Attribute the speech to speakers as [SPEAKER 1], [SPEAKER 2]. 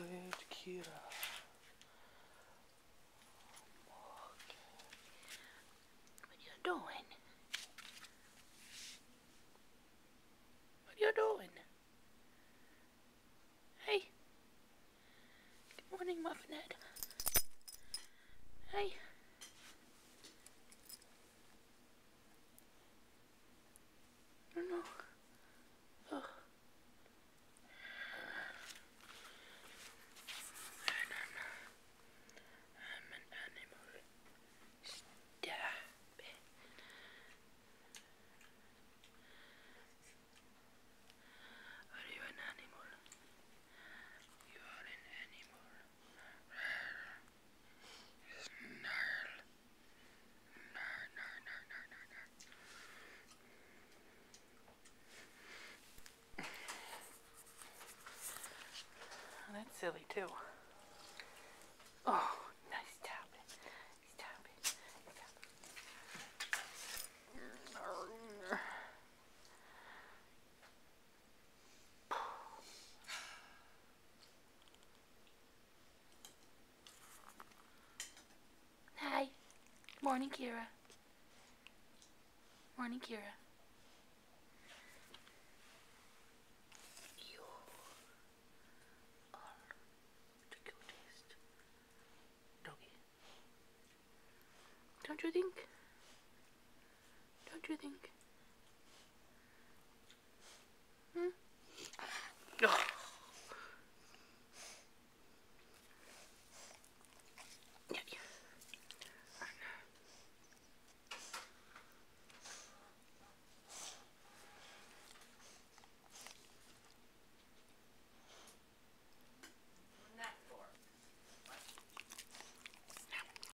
[SPEAKER 1] Ciara.
[SPEAKER 2] What you doing? What you doing? Hey. Good morning, Muffinhead.
[SPEAKER 1] That's silly too.
[SPEAKER 2] Oh, nice. Hi. Morning, Ciara. Morning, Ciara. Don't you think? Don't you think?